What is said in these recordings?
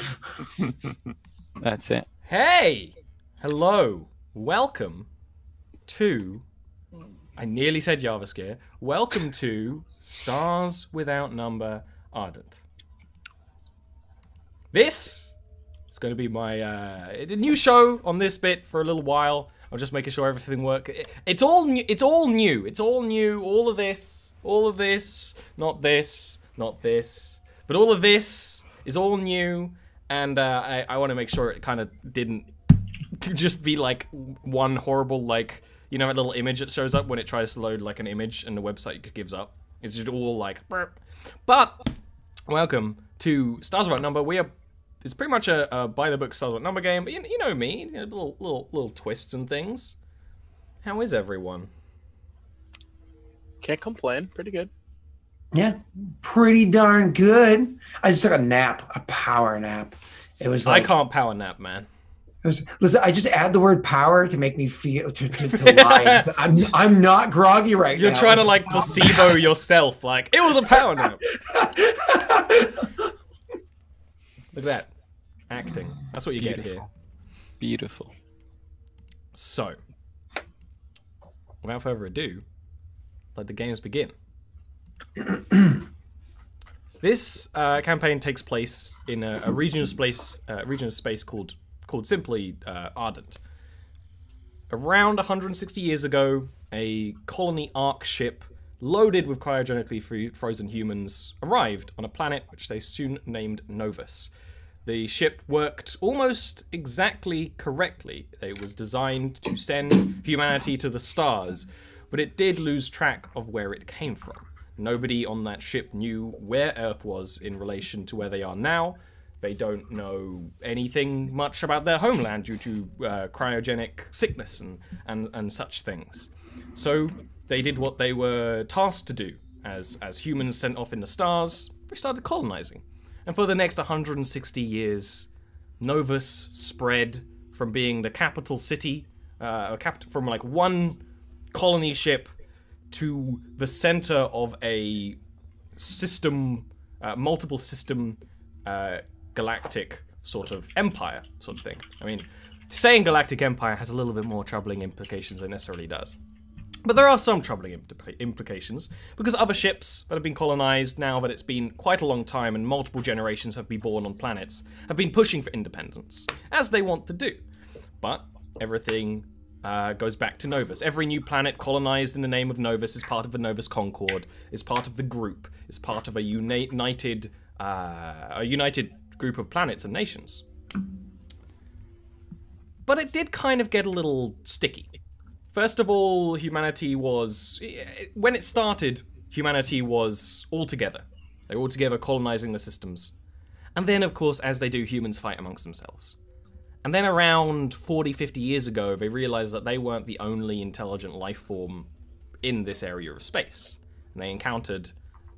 That's it. Hey! Hello. Welcome to. I nearly said JavaScare. Welcome to Stars Without Number Ardent. This is going to be my uh, new show on this bit for a little while. I'm just making sure everything works. It's all new. It's all new. It's all new. All of this. All of this. Not this. Not this. But all of this is all new, and uh, I, I want to make sure it kind of didn't just be like one horrible like you know a little image that shows up when it tries to load like an image and the website gives up. It's just all like. Burp. But welcome to Stars Without Number. We are. It's pretty much a, a by the book Stars Without Number game, but you, you know me, you know, little little little twists and things. How is everyone? Can't complain. Pretty good. Yeah, pretty darn good. I just took a nap, a power nap. It was like I can't power nap, man. it was, listen, I just add the word power to make me feel to, to, to lie. I'm I'm not groggy right now. You're trying to like a placebo yourself, like it was a power nap. Look at that. Acting. That's what you get here. Beautiful. Beautiful. So, without further ado, let the games begin. this uh, campaign takes place in a, a region of space, uh, region of space called called simply uh, Ardent. Around 160 years ago, a colony ark ship loaded with cryogenically frozen humans arrived on a planet which they soon named Novus. The ship worked almost exactly correctly. It was designed to send humanity to the stars, but it did lose track of where it came from. Nobody on that ship knew where Earth was in relation to where they are now. They don't know anything much about their homeland due to uh, cryogenic sickness and, and, and such things. So they did what they were tasked to do. As, as humans sent off in the stars, they started colonizing. And for the next 160 years, Novus spread from being the capital city, uh, from like one colony ship to the center of a system, uh, multiple system, uh, galactic sort of empire, sort of thing. I mean, saying galactic empire has a little bit more troubling implications than necessarily does. But there are some troubling impl- implications because other ships that have been colonized now that it's been quite a long time and multiple generations have been born on planets have been pushing for independence, as they want to do. But everything uh, goes back to Novus. Every new planet colonized in the name of Novus is part of the Novus Concord, is part of the group, is part of a united, uh, a united group of planets and nations. But it did kind of get a little sticky. First of all, humanity was. When it started, humanity was all together. They were all together colonizing the systems. And then, of course, as they do, humans fight amongst themselves. And then around 40, 50 years ago, they realized that they weren't the only intelligent life form in this area of space. And they encountered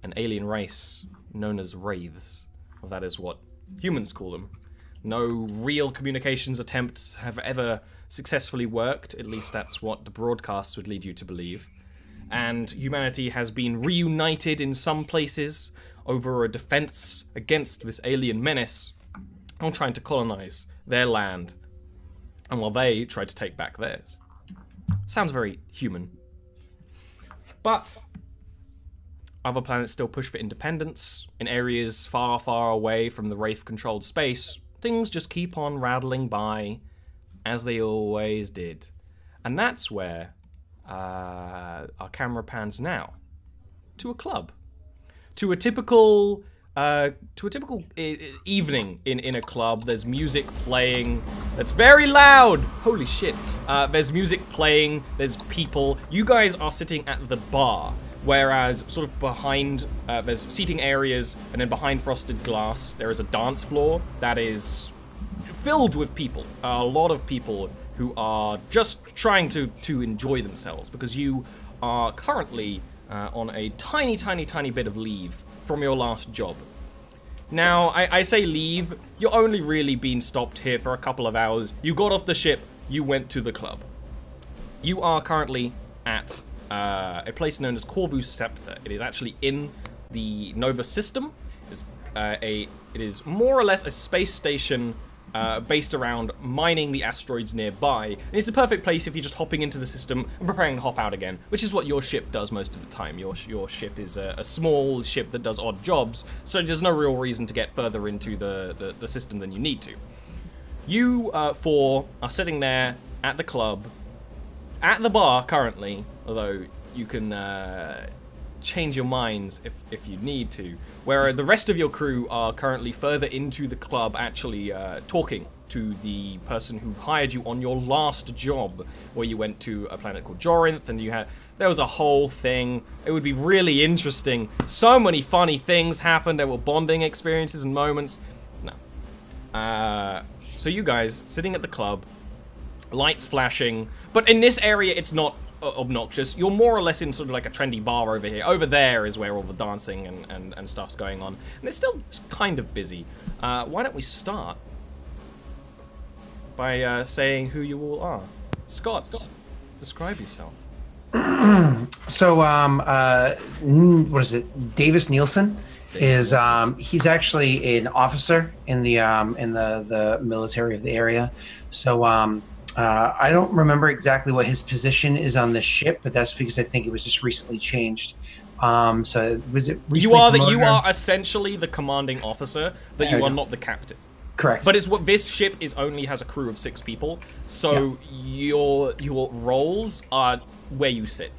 an alien race known as Wraiths. Well, that is what humans call them. No real communications attempts have ever successfully worked, at least that's what the broadcasts would lead you to believe. And humanity has been reunited in some places over a defense against this alien menace, all trying to colonize their land, and while they try to take back theirs. Sounds very human. But other planets still push for independence. In areas far, far away from the Wraith controlled space, things just keep on rattling by as they always did. And that's where uh, our camera pans now to a club, to a typical. Uh, to a typical evening in, in a club, there's music playing that's very loud. Holy shit. Uh, there's music playing, there's people. You guys are sitting at the bar, whereas sort of behind, uh, there's seating areas, and then behind frosted glass, there is a dance floor that is filled with people. a lot of people who are just trying to, to enjoy themselves because you are currently uh, on a tiny, tiny, tiny bit of leave from your last job. Now, I, I say leave, you're only really been stopped here for a couple of hours. You got off the ship, you went to the club. You are currently at uh, a place known as Corvus Scepter. It is actually in the Nova system. It's uh, a it is more or less a space station uh, based around mining the asteroids nearby. And it's the perfect place if you're just hopping into the system and preparing to hop out again, which is what your ship does most of the time. Your your ship is a, a small ship that does odd jobs, so there's no real reason to get further into the the, the system than you need to. You uh, four are sitting there at the club, at the bar currently, although you can uh, change your minds if, if you need to. Where the rest of your crew are currently further into the club, actually uh, talking to the person who hired you on your last job, where you went to a planet called Jorinth, and you had there was a whole thing. It would be really interesting. So many funny things happened. There were bonding experiences and moments. No. Uh, so you guys sitting at the club, lights flashing, but in this area it's not obnoxious. You're more or less in sort of like a trendy bar over here. Over there is where all the dancing and, and, and stuff's going on. And it's still kind of busy. Uh, why don't we start by uh, saying who you all are? Scott, Scott, describe yourself. So, um, uh, what is it? Davis Nielsen is um, he's actually an officer in the um, in the the military of the area. So, um, uh, I don't remember exactly what his position is on the ship, but that's because I think it was just recently changed. Um, so was it? You are the, you are essentially the commanding officer, but There you are not the captain. correct. But it's what this ship is only has a crew of six people, so your your roles are where you sit.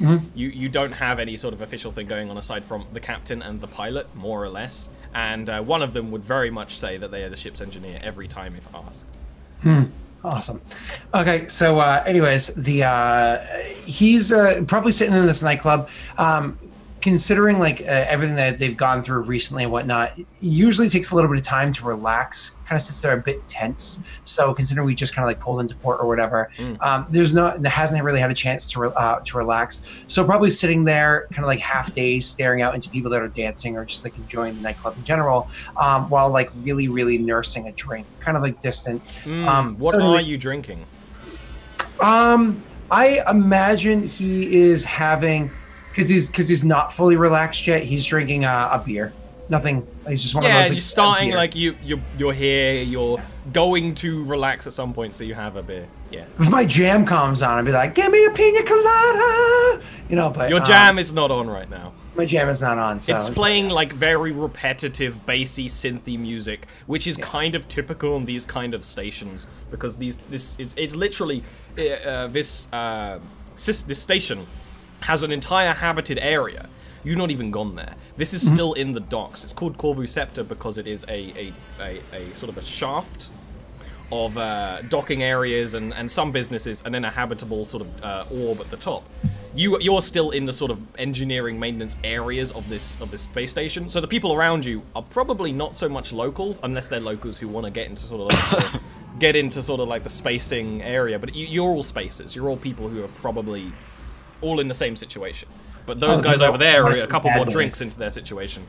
Mm-hmm. You you don't have any sort of official thing going on aside from the captain and the pilot, more or less. And uh, one of them would very much say that they are the ship's engineer every time if asked. Awesome. Okay, so uh, anyways, the uh, he's uh, probably sitting in this nightclub. Um, considering like uh, everything that they've gone through recently and whatnot, usually takes a little bit of time to relax. Kind of sits there a bit tense. So considering we just kind of like pulled into port or whatever, um, there's no hasn't really had a chance to re- uh, to relax. So probably sitting there, kind of like half days, staring out into people that are dancing or just like enjoying the nightclub in general, um, while like really really nursing a drink, kind of like distant. Mm, Um, what so are you drinking? Um, I imagine he is having because he's because he's not fully relaxed yet. He's drinking uh, a beer. Nothing. He's just one of Yeah, those. like, you're starting like you you you're here. You're going to relax at some point, so you have a beer. Yeah. If my jam comes on, I'd be like, "Give me a pina colada," you know. But Your um, jam is not on right now. my jam is not on. So It's it's playing like very repetitive, bassy, synthy music, which is kind of typical on these kind of stations because these this it's, it's literally uh, uh, this uh, this station has an entire habited area. You've not even gone there. This is still in the docks. It's called Corvu Scepter because it is a a, a, a sort of a shaft of uh, docking areas and, and some businesses, and then a habitable sort of uh, orb at the top. You you're still in the sort of engineering maintenance areas of this of this space station. So the people around you are probably not so much locals, unless they're locals who want to get into sort of like the, get into sort of like the spacing area. But you, you're all spaces. You're all people who are probably all in the same situation. But those Oh, guys over there are a couple more boys. drinks into their situation.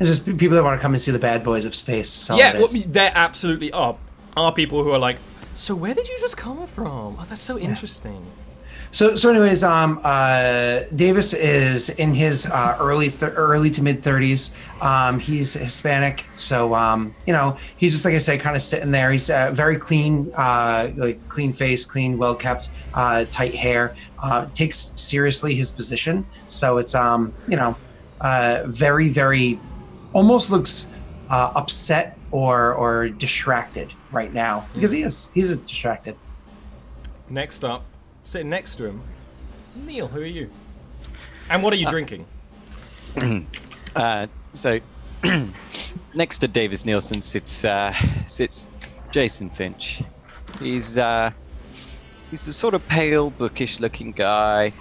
It's just people that want to come and see the bad boys of space. So Yeah, well, there absolutely are are people who are like, so where did you just come from? Oh, that's so interesting. So, so anyways, um, uh, Davis is in his uh, early, th- early to mid thirties. Um, he's Hispanic, so um, you know he's just like I said, kind of sitting there. He's uh, very clean, uh, like clean face, clean, well kept, uh, tight hair. Uh, takes seriously his position, so it's um, you know, uh, very, very, almost looks uh, upset or or distracted right now because he is. He's distracted. Next up, sitting next to him, Neil. Who are you? And what are you drinking? Uh, so next to Davis Nielsen sits uh, sits Jason Finch. He's uh, he's a sort of pale, bookish-looking guy.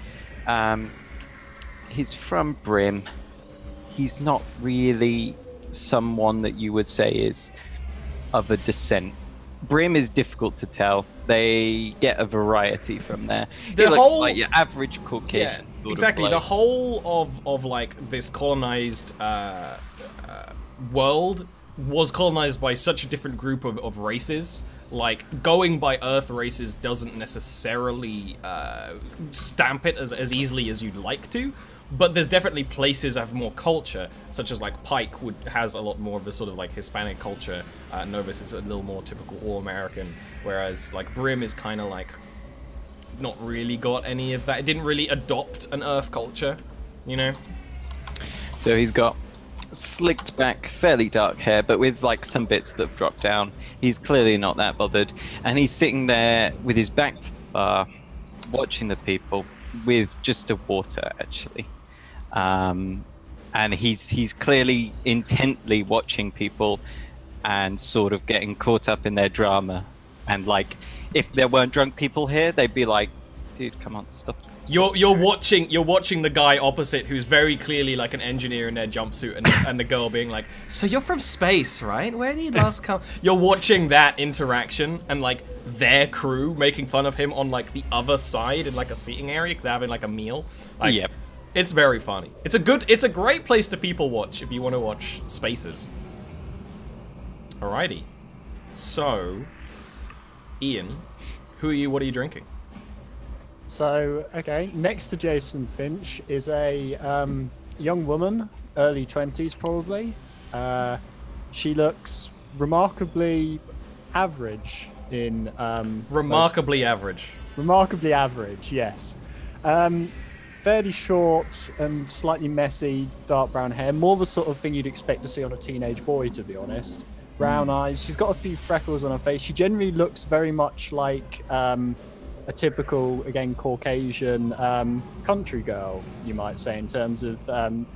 Um, he's from Brim. He's not really someone that you would say is of a descent. Brim is difficult to tell. They get a variety from there. The he looks whole- like your average Yeah, Caucasian. of exactly. The whole of of like this colonized uh, uh, world was colonized by such a different group of, of races. Like going by Earth races doesn't necessarily uh, stamp it as, as easily as you'd like to, but there's definitely places have more culture, such as like Pike would has a lot more of a sort of like Hispanic culture. Uh, Novus is a little more typical all American, whereas like Brim is kind of like not really got any of that. It didn't really adopt an Earth culture, you know. So he's got slicked back, fairly dark hair, but with like some bits that have dropped down. He's clearly not that bothered, and he's sitting there with his back to the bar, watching the people with just a water actually. Um, and he's he's clearly intently watching people and sort of getting caught up in their drama. And like, if there weren't drunk people here, they'd be like, "Dude, come on, stop." stop You're you're watching you're watching the guy opposite who's very clearly like an engineer in their jumpsuit and and the girl being like, "So you're from space, right? Where did you last come?" You're watching that interaction and like their crew making fun of him on like the other side in like a seating area because they're having like a meal. Like, Yep. It's very funny. It's a good it's a great place to people watch if you want to watch spaces. Alrighty. So, Ian, who are you? What are you drinking? So, okay, next to Jason Finch is a um, young woman, early 20s probably. Uh, she looks remarkably average in. Um, Remarkably average. remarkably average, yes. Um, fairly short and slightly messy, dark brown hair. More the sort of thing you'd expect to see on a teenage boy, to be honest. Brown eyes. She's got a few freckles on her face. She generally looks very much like um, a typical, again, Caucasian um, country girl, you might say, in terms of um,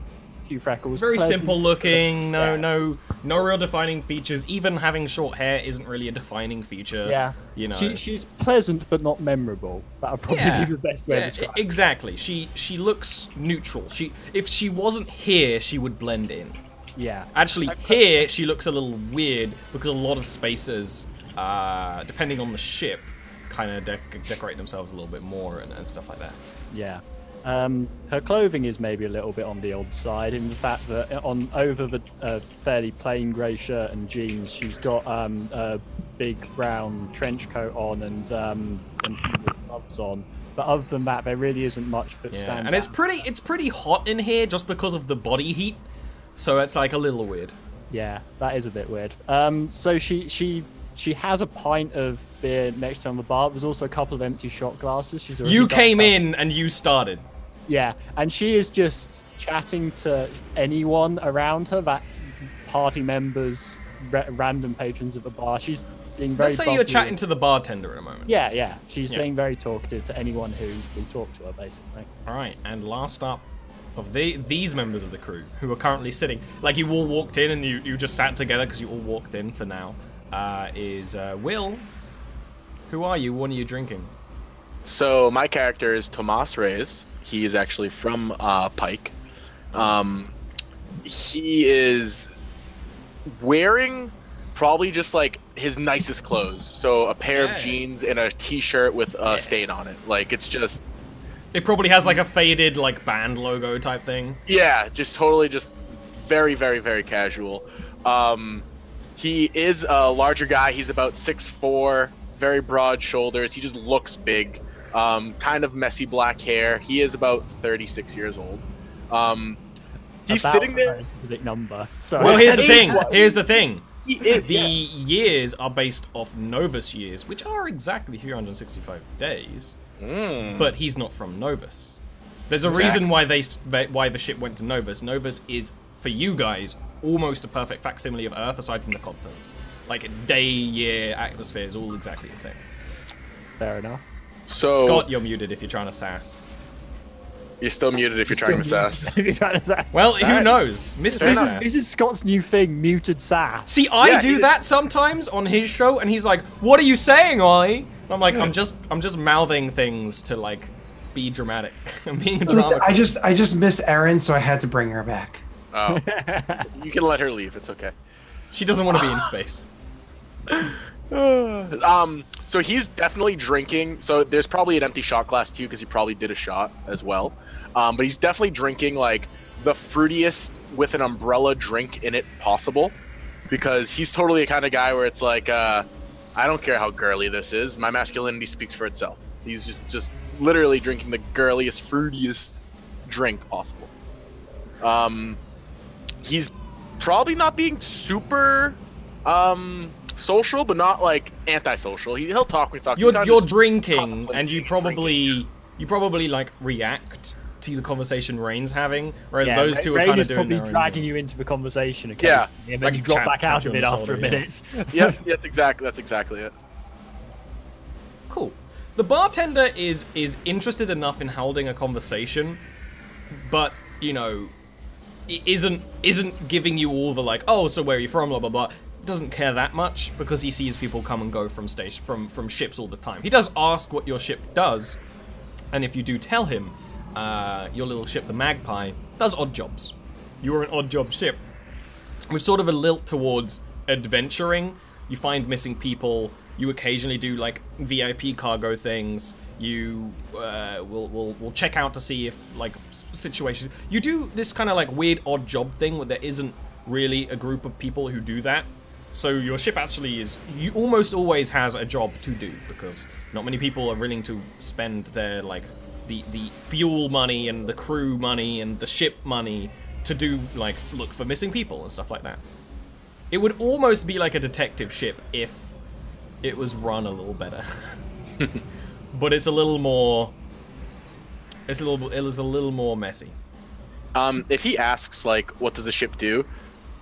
few freckles. Very simple looking. No, Yeah. no, no real defining features. Even having short hair isn't really a defining feature. Yeah, you know. She, she's pleasant but not memorable. That'll probably Yeah. be the best way Yeah, to describe. it. exactly. She she looks neutral. She if she wasn't here, she would blend in. Yeah, Actually, here she looks a little weird because a lot of spaces, uh, depending on the ship, kind of dec- decorate themselves a little bit more and, and stuff like that. Yeah. Um, her clothing is maybe a little bit on the odd side in the fact that on over the uh, fairly plain grey shirt and jeans, she's got um, a big brown trench coat on and um, and gloves on. But other than that, there really isn't much that Yeah, stands and it's out. pretty it's pretty hot in here just because of the body heat, so it's like a little weird. Yeah, that is a bit weird. Um, so she she she has a pint of beer next to her on the bar. There's also a couple of empty shot glasses. She's already You came in and you started. Yeah, and she is just chatting to anyone around her, that party members, ra- random patrons of the bar. She's being very. Let's say you're bubbly. chatting to the bartender in a moment. Yeah, yeah. She's Yeah. being very talkative to anyone who will talk to her, basically. All right, and last up of the, these members of the crew who are currently sitting, like you all walked in and you, you just sat together because you all walked in for now, uh, is uh, Will. Who are you? What are you drinking? So my character is Tomas Reyes. He is actually from uh, Pike. Um, he is wearing probably just like his nicest clothes. So a pair Yeah. of jeans and a t-shirt with a Yeah. stain on it. Like it's just It probably has like a faded like band logo type thing. yeah, just totally just very very very casual. Um, he is a larger guy. He's about six four, very broad shoulders. He just looks big. Um, kind of messy black hair. He is about 36 years old. Um, he's About sitting a there. very specific number. So Well, here's the thing. wise- Here's the thing. He is, The yeah. years are based off Novus years, which are exactly 365 days. Mm. but he's not from Novus. There's a Exactly. reason why they- why the ship went to Novus. Novus is for you guys almost a perfect facsimile of Earth, aside from the continents. Like day, year, atmosphere is all exactly the same. fair enough. So Scott, you're muted if you're trying to sass. you're still muted if you're trying to sass. If you're trying to sass. Well, who knows? Mystery this is, sass. this is Scott's new thing, muted sass. See, I Yeah, do he- that sometimes on his show, and he's like, "What are you saying, Ollie?" And I'm like, "I'm just, I'm just mouthing things to like be dramatic. I'm being a Listen. I just I just miss Erin, so I had to bring her back. Oh, you can let her leave. It's okay. She doesn't want to be in space. um, so he's definitely drinking. So there's probably an empty shot glass too, because he probably did a shot as well. Um, but he's definitely drinking like the fruitiest with an umbrella drink in it possible, because he's totally the kind of guy where it's like, uh, I don't care how girly this is. My masculinity speaks for itself. He's just just literally drinking the girliest, fruitiest drink possible. Um, he's probably not being super um social, but not like antisocial. He, he'll talk when he's talking. You're you're drinking, and you drinking. probably you probably like react to the conversation Rain's having, whereas Yeah, those Ra- two are kind of doing probably their own dragging thing. you into the conversation Yeah. occasionally, and then Like you drop tap- back out of it after a shoulder, yeah. minute. Yep, yeah, that's exactly that's exactly it. Cool. The bartender is is interested enough in holding a conversation, but you know, isn't isn't giving you all the like, oh, so where are you from, blah blah blah. Doesn't care that much because he sees people come and go from station from from ships all the time. He does ask what your ship does, and if you do tell him, uh, your little ship, the Magpie, does odd jobs. You're an odd job ship. With sort of a lilt towards adventuring. You find missing people. You occasionally do like VIP cargo things. You uh, will will will check out to see if like situation. You do this kind of like weird odd job thing where there isn't really a group of people who do that. So your ship actually is you almost always has a job to do because not many people are willing to spend their like the the fuel money and the crew money and the ship money to do like look for missing people and stuff like that. It would almost be like a detective ship if it was run a little better. but it's a little more it's a little it is a little more messy. Um, if he asks like, "What does the ship do?"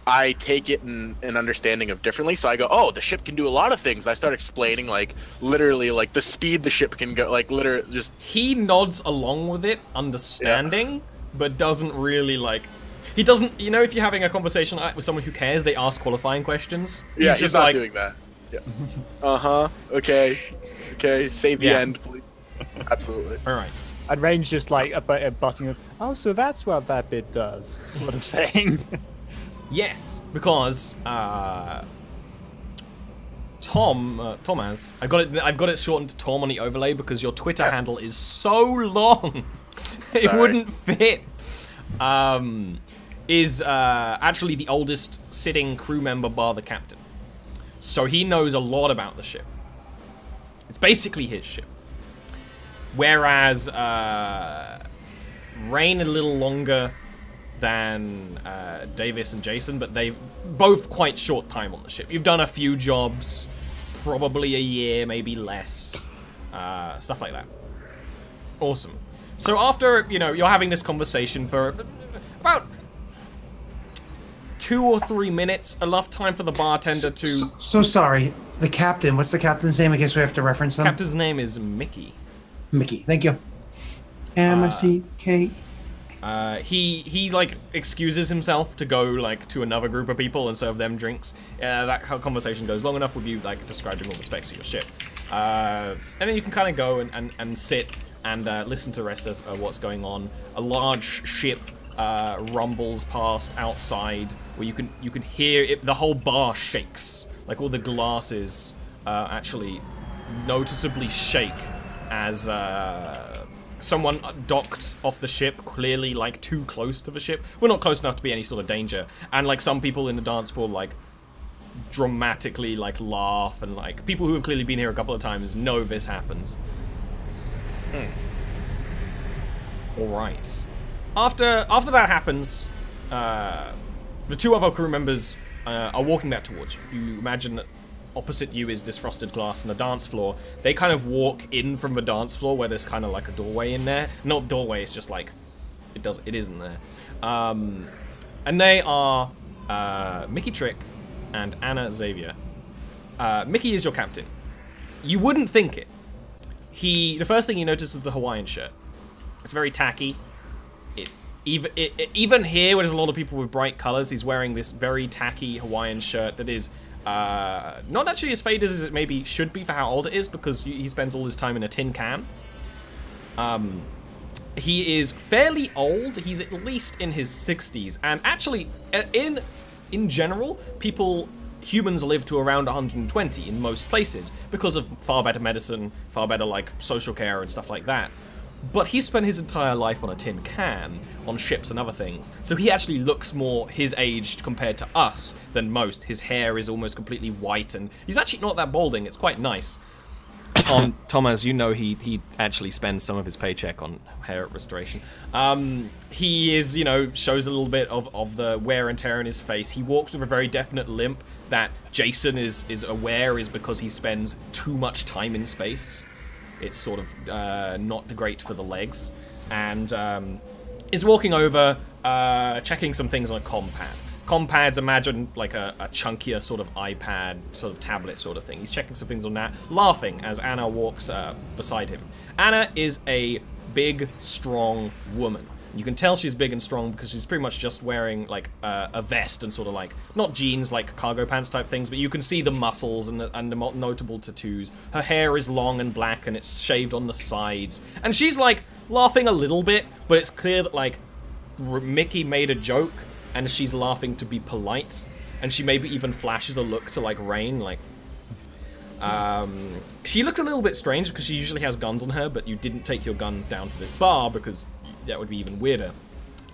I take it in an understanding of differently. So I go, "Oh, the ship can do a lot of things." I start explaining like literally like the speed the ship can go, like literally just He nods along with it, understanding, but doesn't really like he doesn't you know if you're having a conversation with someone who cares, they ask qualifying questions. yeah, he's, just not like doing that. Yeah. uh huh. Okay. Okay. Save the Yeah. end, please. Absolutely. all right. And Range just like a, bu- a butting of, oh, so that's what that bit does, sort of thing. Yes, because uh, Tom, uh, Thomas, I got it. I've got it shortened to Tom on the overlay because your Twitter handle is so long, it Sorry. wouldn't fit. Um, is uh, actually the oldest sitting crew member, bar the captain. So he knows a lot about the ship. It's basically his ship. Whereas uh, Rain a little longer than uh, Davis and Jason, but they've both quite short time on the ship. You've done a few jobs, probably a year, maybe less, uh, stuff like that. Awesome. So after you know you're having this conversation for about two or three minutes, enough time for the bartender to. So, so sorry. The captain. What's the captain's name? I guess we have to reference them. Captain's name is Mickey. Mickey. Thank you. M I C K. Uh, he he like excuses himself to go like to another group of people and serve them drinks. Uh, that conversation goes long enough with you like describing all the specs of your ship, uh, and then you can kind of go and, and, and sit and uh, listen to the rest of what's going on. A large ship uh, rumbles past outside, where you can you can hear it. The whole bar shakes, like all the glasses uh, actually noticeably shake as. Someone docked off the ship, clearly like too close to the ship. We're not close enough to be any sort of danger. And like some people in the dance floor like dramatically like laugh and like people who have clearly been here a couple of times know this happens. All right. After after that happens, uh, the two other crew members uh, are walking back towards you. If you imagine that opposite you is this frosted glass and a dance floor, they kind of walk in from the dance floor where there's kind of like a doorway in there. Not doorway, it's just like it does it isn't there. Um, and they are uh, Mickey Trick and Anna Xavier. Uh, Mickey is your captain. You wouldn't think it. He the first thing you notice is the Hawaiian shirt. It's very tacky. It even it, it- even here, where there's a lot of people with bright colors, he's wearing this very tacky Hawaiian shirt that is uh, not actually as faded as it maybe should be for how old it is, because he spends all his time in a tin can. Um, he is fairly old. He's at least in his 60s, and actually, uh, in in general, people humans live to around 120 in most places because of far better medicine, far better like social care and stuff like that. But he spent his entire life on a tin can, on ships and other things. So he actually looks more his age compared to us than most. His hair is almost completely white, and he's actually not that balding. It's quite nice. Tom, Tom, as you know, he he actually spends some of his paycheck on hair restoration. Um, he is, you know, shows a little bit of, of the wear and tear in his face. He walks with a very definite limp that Jason is is aware is because he spends too much time in space. It's sort of uh, not great for the legs, and um, is walking over, uh, checking some things on a compad. Compads, imagine like a, a chunkier sort of iPad, sort of tablet sort of thing. He's checking some things on that, laughing as Anna walks uh, beside him. Anna is a big, strong woman. You can tell she's big and strong because she's pretty much just wearing like uh, a vest and sort of like not jeans like cargo pants type things, but you can see the muscles and the, and the notable tattoos. Her hair is long and black and it's shaved on the sides, and she's like laughing a little bit, but it's clear that like Mickey made a joke and she's laughing to be polite, and she maybe even flashes a look to like Rain like. Um, she looks a little bit strange because she usually has guns on her, but you didn't take your guns down to this bar because that would be even weirder.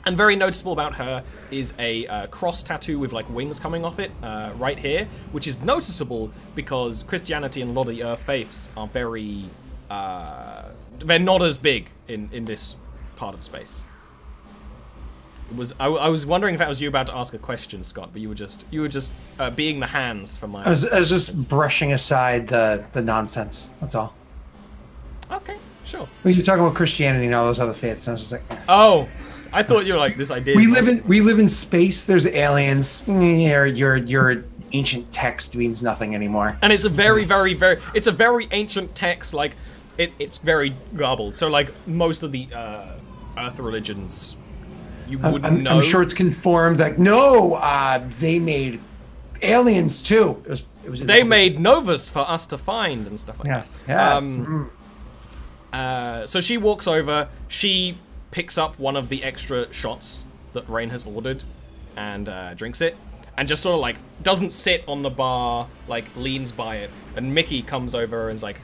And very noticeable about her is a uh, cross tattoo with like wings coming off it uh, right here, which is noticeable because Christianity and a lot of the Earth faiths are very. Uh, they're not as big in, in this part of space. It was I, I was wondering if that was you about to ask a question, Scott, but you were just you were just uh, being the hands for my. I was, I was just brushing aside the the nonsense. That's all. Okay, sure. Well, you're talking about Christianity and all those other faiths. And I was just like, eh. Oh, I thought you were like this idea. we live in we live in space. There's aliens. Your your your ancient text means nothing anymore. and it's a very very very it's a very ancient text like it, it's very garbled so like most of the uh, earth religions you wouldn't I'm, know I'm sure it's conformed. Like, no, uh, they made aliens too. It was. It was. they made novas for us to find and stuff like Yes. that Yes. Um, Mm. Uh, so she walks over she picks up one of the extra shots that Rain has ordered and uh, drinks it and just sort of like doesn't sit on the bar like leans by it and mickey comes over and is like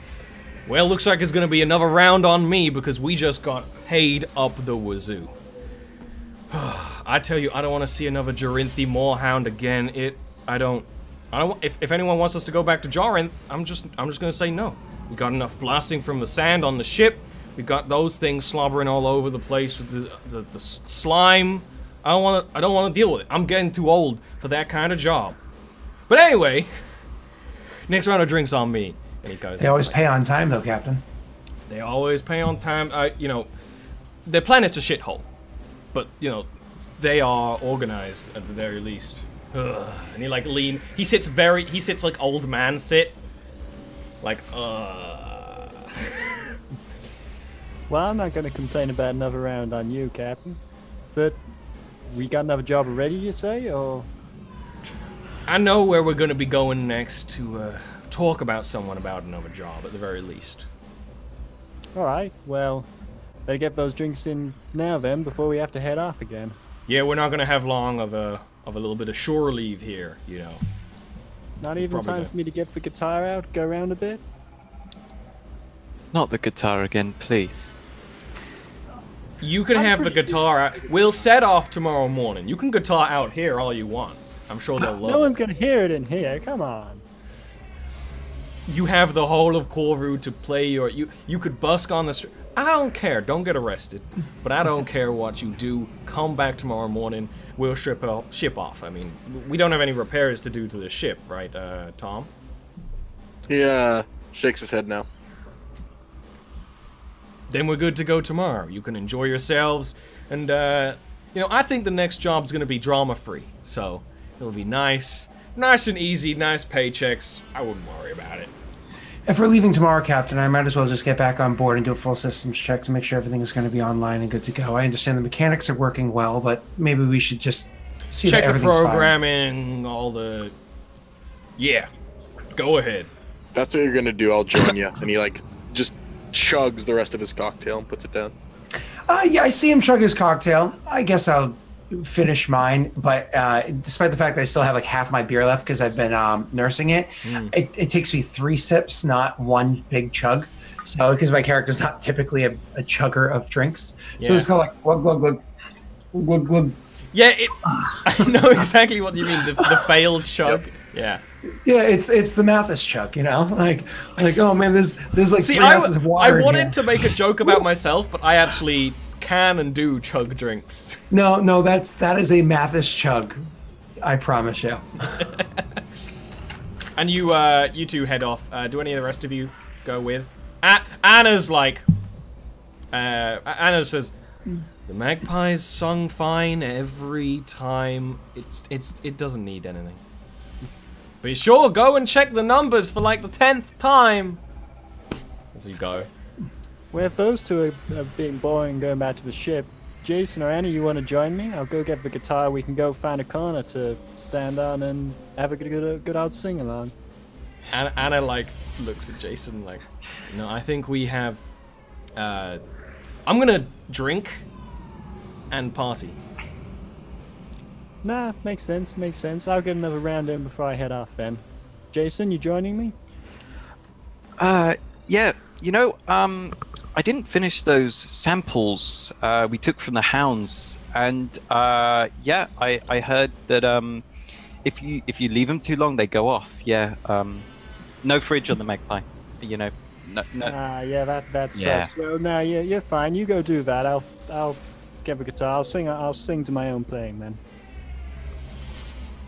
well looks like it's gonna be another round on me because we just got paid up the wazoo I tell you, I don't want to see another Jarinthi Moorhound again. It, I don't, I don't. If, if anyone wants us to go back to Jarinth, I'm just, I'm just gonna say no. We got enough blasting from the sand on the ship. We got those things slobbering all over the place with the, the, the slime. I don't want to, I don't want to deal with it. I'm getting too old for that kind of job. But anyway, next round of drinks on me. And he goes. They always pay on time, though, Captain. They always pay on time. I, you know, their planet's a shithole, but you know, they are organized at the very least. Ugh. And he like lean. He sits very. He sits like old man sit. Like uh. Well, I'm not going to complain about another round on you, Captain. But we got another job already, you say, or I know where we're gonna be going next to uh, talk about someone about another job at the very least. all right? Well, better get those drinks in now, then, before we have to head off again. Yeah, we're not gonna have long of a of a little bit of shore leave here, you know. Not even Probably time not. for me to get the guitar out, go around a bit. Not the guitar again, please. You can have the guitar out. We'll set off tomorrow morning. You can guitar out here all you want. I'm sure they'll love No it. one's gonna hear it in here. Come on. You have the whole of Corvu to play your. You you could busk on the street. I don't care. Don't get arrested. But I don't care what you do. Come back tomorrow morning. We'll ship off. Ship off. I mean, we don't have any repairs to do to the ship, right, uh, Tom? He uh, shakes his head now. Then we're good to go tomorrow. You can enjoy yourselves, and uh, you know I think the next job's gonna be drama free. So it'll be nice, nice and easy, nice paychecks. I wouldn't worry about it. If we're leaving tomorrow, Captain, I might as well just get back on board and do a full systems check to make sure everything is going to be online and good to go. I understand the mechanics are working well, but maybe we should just see Check that the everything's fine. programming, all the. Yeah, go ahead. That's what you're gonna do. I'll join you. And he like just chugs the rest of his cocktail and puts it down. Uh, yeah, I see him chug his cocktail. I guess I'll finish mine, but uh, despite the fact that I still have like half my beer left because I've been um, nursing it, it, it takes me three sips, not one big chug. So because my character's not typically a, a chugger of drinks, so it's kind of like glug glug glug glug glug. Yeah, it. I know exactly what you mean. The, the failed chug. Yeah. Yeah, it's it's the Mathis chug, you know, like like oh man, there's there's like See, three I, ounces of I water. in wanted to make a joke about myself, but I actually can and do chug drinks. No, no, that's that is a Mathis chug. I promise you. And you, uh, you two head off. Uh, do any of the rest of you go with? A- Anna's like, uh, Anna says, the magpie's sung fine every time. It's, it's, it doesn't need anything. Be sure, go and check the numbers for like the tenth time. As you go. Well, if those two are, are being boring going back to the ship, Jason or Annie, you want to join me? I'll go get the guitar. We can go find a corner to stand on and have a good, good, good old sing along. Anna, Anna like looks at Jason like, no, I think we have. Uh, I'm gonna drink and party. Nah, makes sense, makes sense. I'll get another round in before I head off then. Jason, you joining me? Uh, yeah, you know, um, I didn't finish those samples uh, we took from the hounds, and uh, yeah, I, I heard that um, if you if you leave them too long, they go off. Yeah, um, no fridge on the magpie. You know, no, no. Ah, yeah, that that Yeah. sucks. Well, no, yeah, you're fine. You go do that. I'll I'll get the guitar. I'll sing. I'll sing to my own playing then.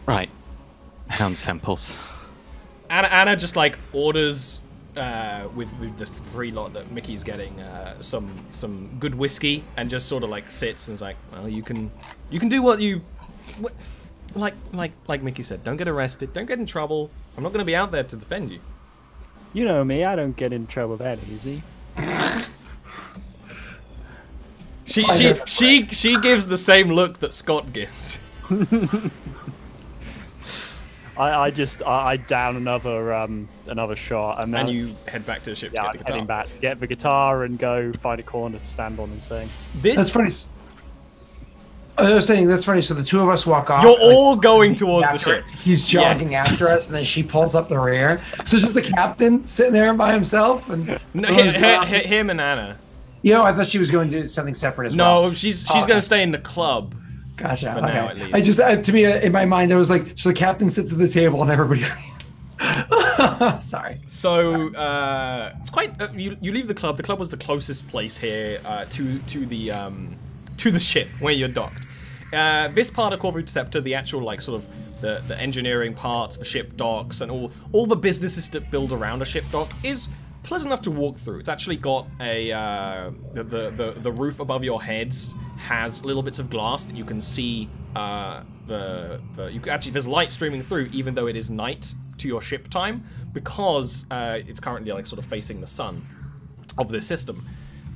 right. Hound samples. Anna, Anna just like orders uh, with with the free lot that Mickey's getting uh, some some good whiskey and just sort of like sits and is like, well, you can you can do what you what, like like like Mickey said. Don't get arrested. Don't get in trouble. I'm not going to be out there to defend you. You know me. I don't get in trouble that easy. She she she she gives the same look that Scott gives. I, I just I, I down another um another shot and then And you head back to the ship yeah to I'm get the heading back to get the guitar and go find a corner to stand on and sing. This That's funny. I was saying that's funny. So the two of us walk off. you're like, all going towards the ship. He's jogging after us, and then she pulls up the rear. So it's just the captain sitting there by himself. And No, Oh, hi- he's hi- gone. hi- him and Anna. Yo, I thought she was going to do something separate as well. No, she's she's Oh, gonna okay. stay in the club. Gotcha. For okay. now, at least. I just, uh, to me, uh, in my mind, I was like, so the captain sits at the table and everybody. Sorry. So uh, it's quite. Uh, you you leave the club. The club was the closest place here uh, to to the um, to the ship where you're docked. Uh, this part of Corporate Scepter, the actual like sort of the, the engineering parts, the ship docks, and all all the businesses that build around a ship dock is pleasant enough to walk through. It's actually got a uh, the, the the roof above your heads has little bits of glass that you can see. Uh, the the you actually there's light streaming through even though it is night to your ship time because uh, it's currently like sort of facing the sun of this system.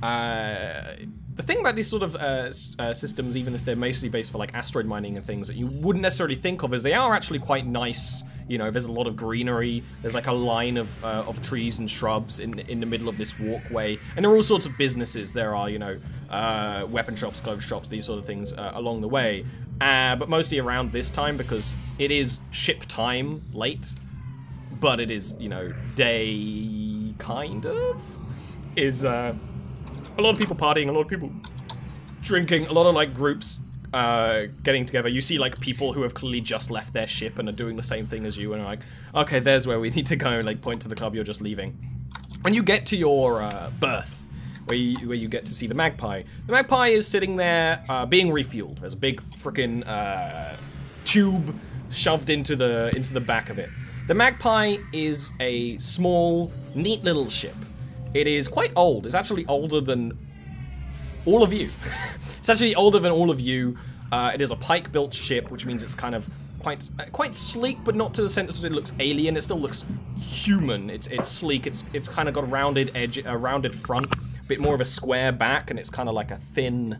Uh, the thing about these sort of uh, uh, systems, even if they're mostly based for like asteroid mining and things that you wouldn't necessarily think of, is they are actually quite nice. You know, there's a lot of greenery. There's like a line of, uh, of trees and shrubs in in the middle of this walkway, and there are all sorts of businesses. There are you know uh, weapon shops, clothes shops, these sort of things uh, along the way. Uh, but mostly around this time because it is ship time late but it is you know day kind of is uh, a lot of people partying, a lot of people drinking, a lot of like groups uh, getting together. You see like people who have clearly just left their ship and are doing the same thing as you, and are like, okay, there's where we need to go. Like point to the club you're just leaving. When you get to your uh, berth, where you, where you get to see the magpie, the magpie is sitting there uh, being refueled. There's a big freaking uh, tube shoved into the into the back of it. The magpie is a small, neat little ship. It is quite old. It's actually older than all of you. it's actually older than all of you. Uh, it is a pike-built ship, which means it's kind of quite uh, quite sleek, but not to the sense that it looks alien. It still looks human. It's it's sleek. It's it's kind of got a rounded edge, a rounded front, a bit more of a square back, and it's kind of like a thin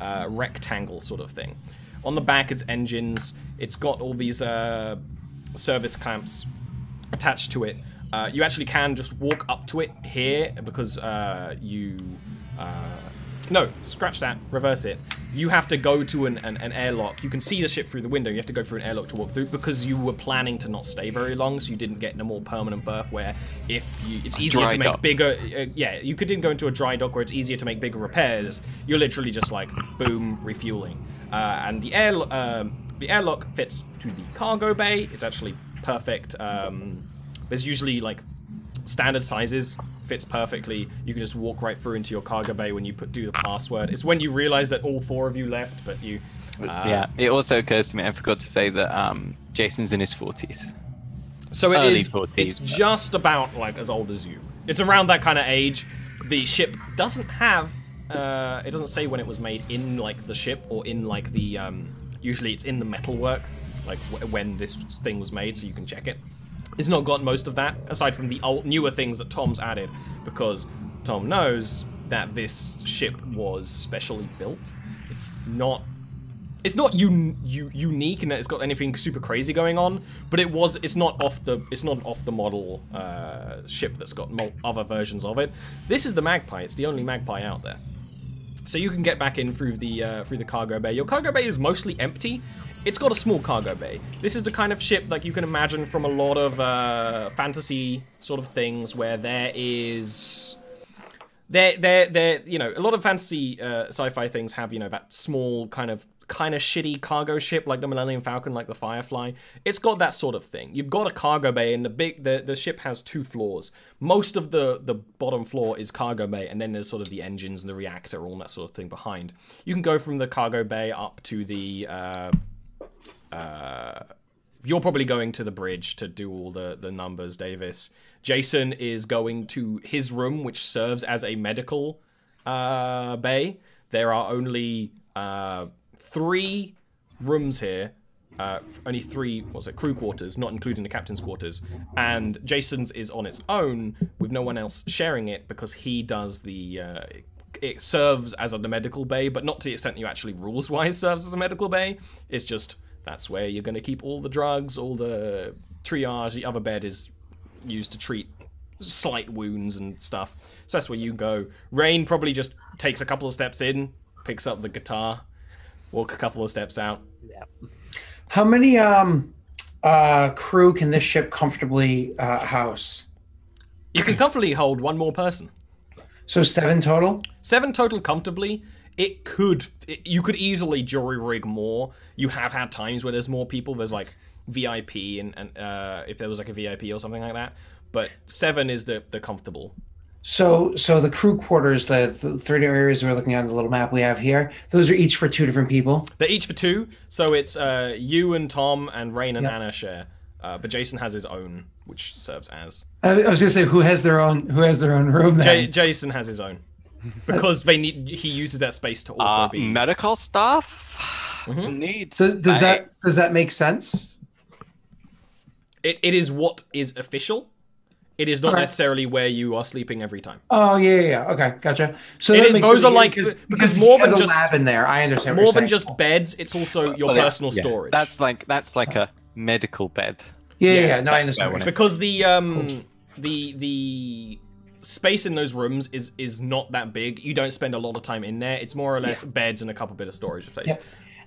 uh, rectangle sort of thing. On the back, it's engines. It's got all these uh, service clamps attached to it. Uh, you actually can just walk up to it here because you. Uh, no, scratch that, reverse it. You have to go to an, an, an airlock. You can see the ship through the window. You have to go through an airlock to walk through because you were planning to not stay very long, so you didn't get in a more permanent berth where if you, it's easier dry to make dock. bigger. Uh, yeah, you could go into a dry dock where it's easier to make bigger repairs. You're literally just like boom, refueling. Uh, and the air um, the airlock fits to the cargo bay. It's actually perfect. Um, there's usually like standard sizes fits perfectly. You can just walk right through into your cargo bay when you put do the password. It's when you realize that all four of you left, but you. Uh, yeah. It also occurs to me I forgot to say that um, Jason's in his forties. So it Early is. 40s, It's but- just about like as old as you. It's around that kind of age. The ship doesn't have. Uh, it doesn't say when it was made in like the ship or in like the. Um, usually it's in the metalwork, like w- when this thing was made, so you can check it. It's not got most of that, aside from the old newer things that Tom's added, because Tom knows that this ship was specially built. It's not it's not un- u- unique in that it's got anything super crazy going on, but it was it's not off the it's not off the model uh, ship that's got other versions of it. This is the Magpie. It's the only Magpie out there. So you can get back in through the uh, through the cargo bay. Your cargo bay is mostly empty. It's got a small cargo bay. This is the kind of ship that you can imagine from a lot of uh, fantasy sort of things where there is they're they're they're you know a lot of fantasy uh, sci-fi things have you know that small kind of kind of shitty cargo ship like the Millennium Falcon, like the Firefly. It's got that sort of thing. You've got a cargo bay, and the big the, the ship has two floors. Most of the the bottom floor is cargo bay, and then there's sort of the engines and the reactor, all that sort of thing behind. You can go from the cargo bay up to the. Uh, uh, you're probably going to the bridge to do all the, the numbers, Davis. Jason is going to his room, which serves as a medical uh, bay. There are only uh, three rooms here. Uh, only three, what's it, crew quarters, not including the captain's quarters. And Jason's is on its own with no one else sharing it because he does the. Uh, it serves as a medical bay, but not to the extent you actually rules wise serves as a medical bay. It's just that's where you're going to keep all the drugs, all the triage. The other bed is used to treat slight wounds and stuff. So that's where you go. Rain probably just takes a couple of steps in, picks up the guitar, walk a couple of steps out. Yeah. How many um uh crew can this ship comfortably uh, house? You can comfortably hold one more person. So seven total. Seven total comfortably. It could, it, you could easily jury rig more. You have had times where there's more people. There's like VIP and, and uh, if there was like a VIP or something like that. But seven is the the comfortable. So so the crew quarters, the, the three areas we're looking at on the little map we have here, those are each for two different people. They're each for two, so it's uh, you and Tom and Rain and Yep. Anna share. Uh, but Jason has his own, which serves as. I, was gonna say who has their own who has their own room. J- Jason has his own because they need. He uses that space to also Uh, be. medical stuff needs. does, does a- that does that make sense? It, it is what is official. It is not Okay. necessarily where you are sleeping every time. Oh yeah, yeah, yeah. Okay, gotcha. So It makes those sense are like- because, because because more he has than a just- lab in there. I understand. What More you're than saying. just beds, it's also your Well, personal yeah. storage. That's like that's like a medical bed. yeah, yeah, yeah, yeah. No, I understand. what I because the um the the space in those rooms is is not that big. You don't spend a lot of time in there. It's more or less beds and a couple bit of storage space. Yep.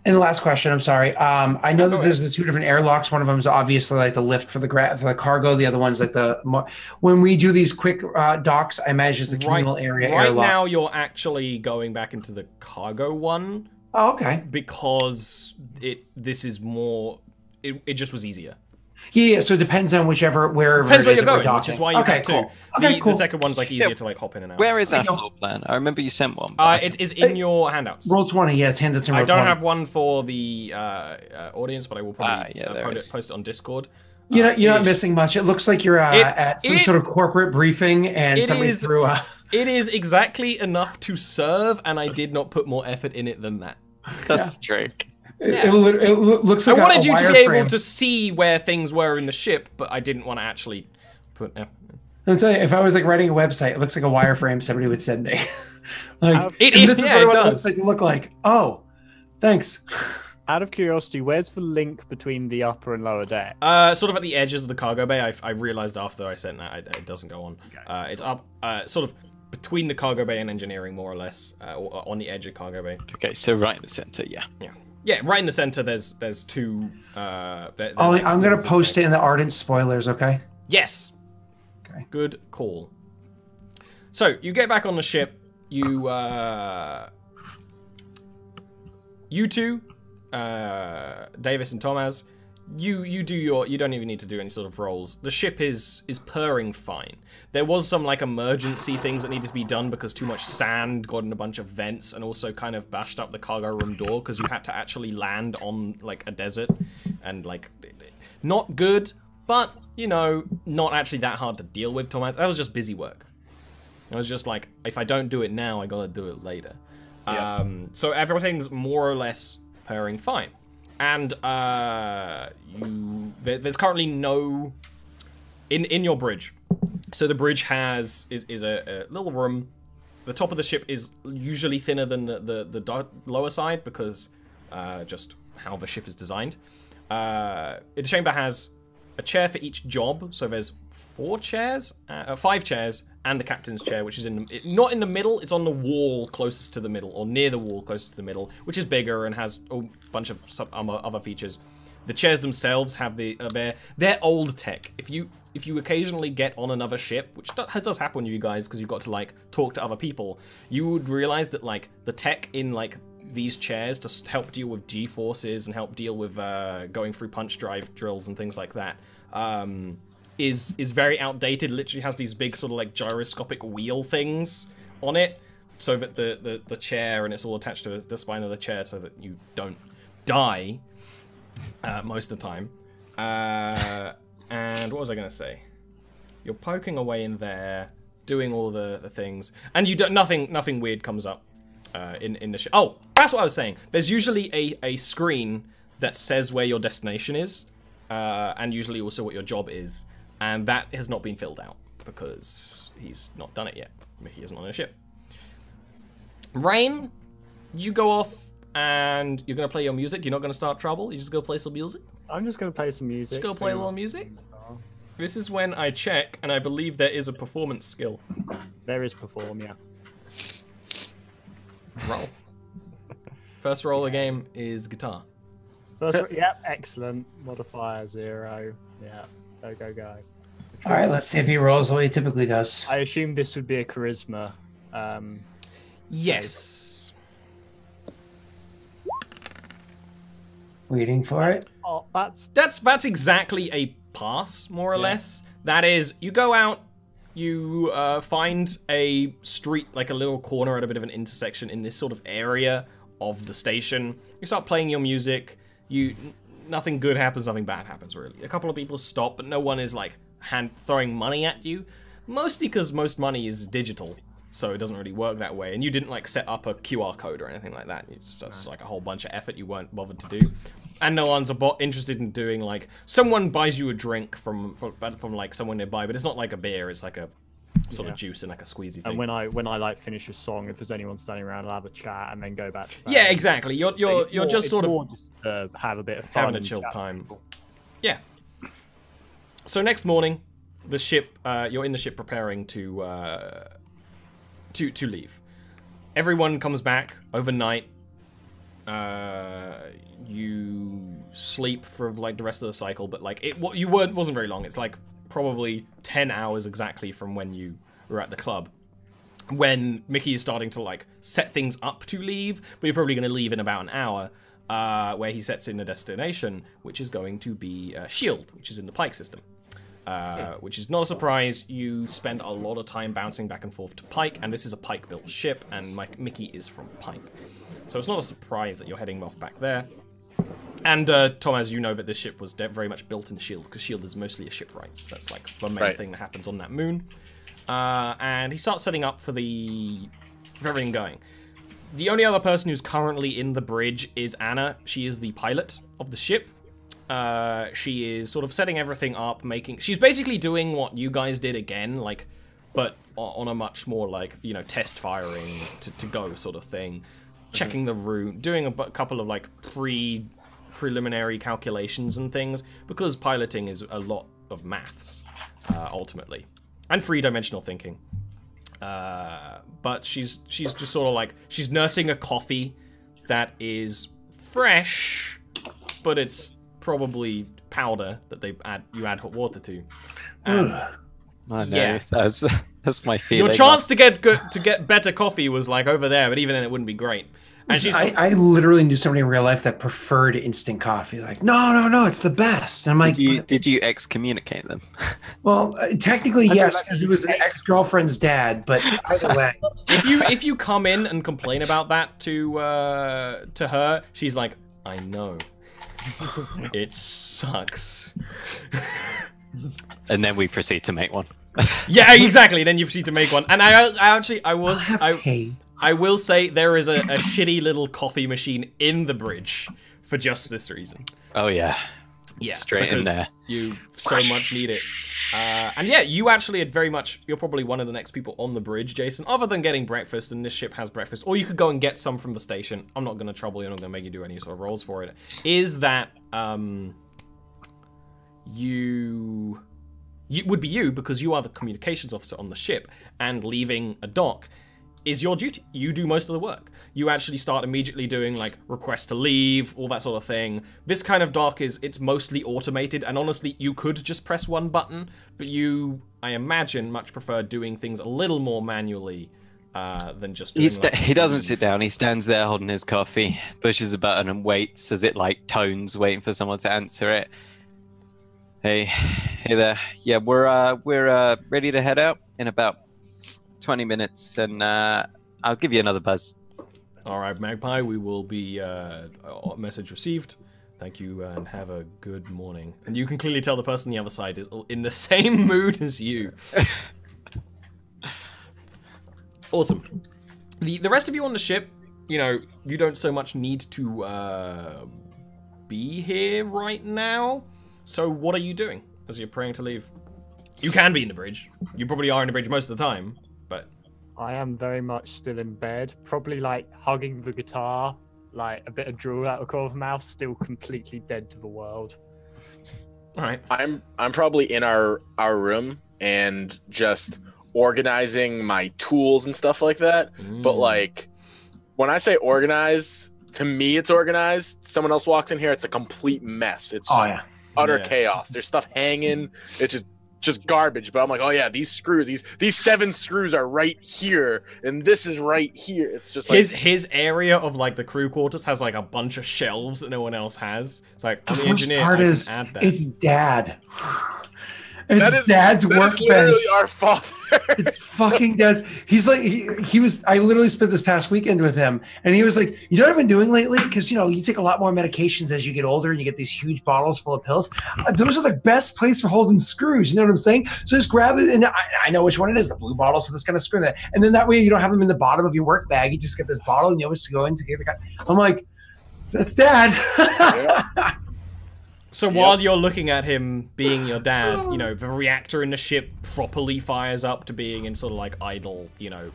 And the last question, I'm sorry. Um, I know that there's the two different airlocks. One of them is obviously like the lift for the gra- for the cargo. The other one's like the mo- when we do these quick uh, docks, I imagine it's the Right, communal area right airlock. now, you're actually going back into the cargo one oh, okay. because it this is more. It, it just was easier. Yeah, yeah, so it depends on whichever wherever Depends it where is you're that going, which is why you okay, have two. cool. Okay, the, cool. the second one's like easier Yeah. to like hop in and out. Where is our go. floor plan? I remember you sent one. Uh, it is in your handouts. Roll twenty. Yeah, it's handed to I roll don't 20. have one for the uh, uh, audience, but I will probably Ah, yeah, uh, post, it it, is. post it on Discord. You know, Uh, you're not missing much. It looks like you're uh, It- at some it- sort of corporate briefing, and it somebody is- threw a. It is exactly enough to serve, and I did not put more effort in it than that. that's the trick. It, it, it looks I like a- wanted a you to be able wireframe. to see where things were in the ship, but I didn't want to actually put. Uh, I'll tell you, if I was like writing a website, it looks like a wireframe somebody would send me. like, It and is- this is yeah, what it want does. the website look like. Oh, thanks. Out of curiosity, where's the link between the upper and lower deck? uh, sort of at the edges of the cargo bay. I, I realized after I sent that it, it doesn't go on. Uh, it's up, uh, sort of between the cargo bay and engineering, more or less, uh, or on the edge of cargo bay. Okay, so right in the center, yeah. Yeah, yeah. Right in the center, there's there's two. Uh, there- there's Ollie, I'm gonna post it in the ardent spoilers. Okay. Yes. Okay. Good call. So you get back on the ship. You, uh, you two, uh, Davis and Thomas, you you do your you don't even need to do any sort of rolls. The ship is is purring fine. There was some like emergency things that needed to be done because too much sand got in a bunch of vents and also kind of bashed up the cargo room door because you had to actually land on like a desert and like not good, but you know not actually that hard to deal with. Thomas, that was just busy work. It was just like if I don't do it now, I gotta do it later. Yeah. Um, so everything's more or less purring fine, and uh, you there, there's currently no in in your bridge. So the bridge has is is a, a little room. The top of the ship is usually thinner than the the, the lower side because uh, just how the ship is designed. Uh, the chamber has a chair for each job. So there's four chairs, uh, five chairs, and a captain's chair, which is in the, not in the middle. It's on the wall closest to the middle, or near the wall closest to the middle, which is bigger and has a bunch of other features. The chairs themselves have the uh, they're they're old tech. If you if you occasionally get on another ship, which do- does happen to you guys because you've got to like talk to other people, you would realize that like the tech in like these chairs to help deal with G forces and help deal with uh, going through punch drive drills and things like that. Um, is is very outdated. Literally has these big sort of like gyroscopic wheel things on it, so that the the, the chair and it's all attached to the spine of the chair, so that you don't die uh, most of the time. Uh, and what was I gonna say? You're poking away in there, doing all the, the things, and you don't nothing nothing weird comes up uh, in in the sh- oh that's what I was saying. There's usually a a screen that says where your destination is, uh, and usually also what your job is, and that has not been filled out because he's not done it yet. He isn't on a ship. Rain, you go off and you're gonna play your music. You're not gonna start trouble. You just go play some music. I'm just gonna play some music. Just go play a little music. Oh. This is when I check, and I believe there is a performance skill. There is perform, yeah. Roll. First roll of the game is guitar. First, yep, excellent. Modifier zero. Yeah, go go go. All right, let's see if he rolls the way he typically does. I assume this would be a charisma. Um, Yes. Waiting for it. oh, that's That's that's exactly a pass, more or less. That is, you go out, you uh, find a street, like a little corner at a bit of an intersection in this sort of area of the station. You start playing your music. You n- nothing good happens, nothing bad happens really. A couple of people stop, but no one is like hand throwing money at you. Mostly because most money is digital, so it doesn't really work that way. And you didn't like set up a QR code or anything like that. It's just like a whole bunch of effort you weren't bothered to do. And no one's abo- interested in doing like someone buys you a drink from from, from like someone nearby, but it's not like a beer. It's like a sort Yeah. of juice and like a squeezy thing. and when I when I like finish a song, if there's anyone standing around, I'll have a chat and then go back. To yeah, exactly. You're you're it's you're more- just sort of just, uh, have a bit of fun, having a chill time. Yeah. So next morning, the ship, uh, you're in the ship preparing to uh, to to leave. Everyone comes back overnight. Uh, you sleep for like the rest of the cycle, but like it, what you weren't wasn't very long. It's like probably ten hours exactly from when you were at the club. When Mickey is starting to like set things up to leave, but you're probably going to leave in about an hour. Uh, where he sets in a destination, which is going to be uh, Shield, which is in the Pike system. Uh, which is not a surprise. You spend a lot of time bouncing back and forth to Pike, and this is a Pike-built ship, and Mike, Mickey is from Pike, so it's not a surprise that you're heading off back there. And uh, Tom, as you know, that this ship was de- very much built in Shield because Shield is mostly a shipwrights. That's like the main Right. thing that happens on that moon. Uh, and he starts setting up for the for everything going. The only other person who's currently in the bridge is Anna. She is the pilot of the ship. Uh, she is sort of setting everything up, making. She's basically doing what you guys did again, like, but on a much more like you know test firing to, to go sort of thing, checking the route, doing a couple of like pre preliminary calculations and things because piloting is a lot of maths uh, ultimately and three dimensional thinking. Uh, but she's she's just sort of like she's nursing a coffee that is fresh, but it's probably powder that they add you add hot water to. And I know Yeah. that's that's my feeling. your chance to get good to get better coffee was like over there, but even then it wouldn't be great. And she's I, I literally knew somebody in real life that preferred instant coffee. Like, no, no, no, it's the best. And I'm like, Did you did you excommunicate them? well, uh, technically yes, because it was an ex girlfriend's dad. But either way, if you if you come in and complain about that to uh, to her, she's like, I know. it sucks. And then we proceed to make one. Yeah, exactly. Then you proceed to make one, and I, I actually, I I'll was, have I, tea. I will say there is a, a shitty little coffee machine in the bridge for just this reason. Oh yeah. Yeah, Straight in there. You so much need it, uh, and yeah, you actually are very much. You're probably one of the next people on the bridge, Jason. Other than getting breakfast, and this ship has breakfast, or you could go and get some from the station. I'm not going to trouble you. I'm not going to make you do any sort of rolls for it. Is that um, you? You would be you because you are the communications officer on the ship, and leaving a dock is your duty. You do most of the work. You actually start immediately doing like request to leave, all that sort of thing. This kind of dock is it's mostly automated, and honestly, you could just press one button, but you, I imagine, much prefer doing things a little more manually uh, than just. Doing, He, sta- like, he doesn't sit down. He stands there holding his coffee, pushes a button, and waits as it like tones, waiting for someone to answer it. Hey, hey there. Yeah, we're uh, we're uh, ready to head out in about twenty minutes, and uh, I'll give you another buzz. All right, Magpie, we will be uh, message received. Thank you and have a good morning. And you can clearly tell the person on the other side is in the same mood as you. awesome. The the rest of you on the ship, you know, you don't so much need to uh, be here right now. So what are you doing as you're praying to leave? You can be in the bridge. You probably are in the bridge most of the time, but I am very much still in bed, probably like hugging the guitar, like a bit of drool out of the corner of my mouth, still completely dead to the world. all right. I'm I'm probably in our our room and just organizing my tools and stuff like that. But Mm. like when I say organize, to me it's organized. Someone else walks in here, it's a complete mess. It's Oh just yeah. Utter Yeah. chaos. There's stuff hanging. It's just just garbage. But I'm like, oh yeah, these screws, these these seven screws are right here, and this is right here. It's just like his his area of like the crew quarters has like a bunch of shelves that no one else has. It's like The I'm the worst engineer. part is it's dad. It's that is dad's workbench. literally our father. It's fucking dead. He's like he, he was. I literally spent this past weekend with him, and he was like, "You know what I've been doing lately? Because you know you take a lot more medications as you get older, and you get these huge bottles full of pills. Uh, Those are the best place for holding screws. You know what I'm saying? So just grab it, and I, I know which one it is. The blue bottle, for this kind of screw that, and then that way you don't have them in the bottom of your work bag. You just get this bottle, and you always go in to get the guy. I'm like, that's dad. so while you're looking at him being your dad, you know the reactor in the ship properly fires up to being in sort of like idle, you know,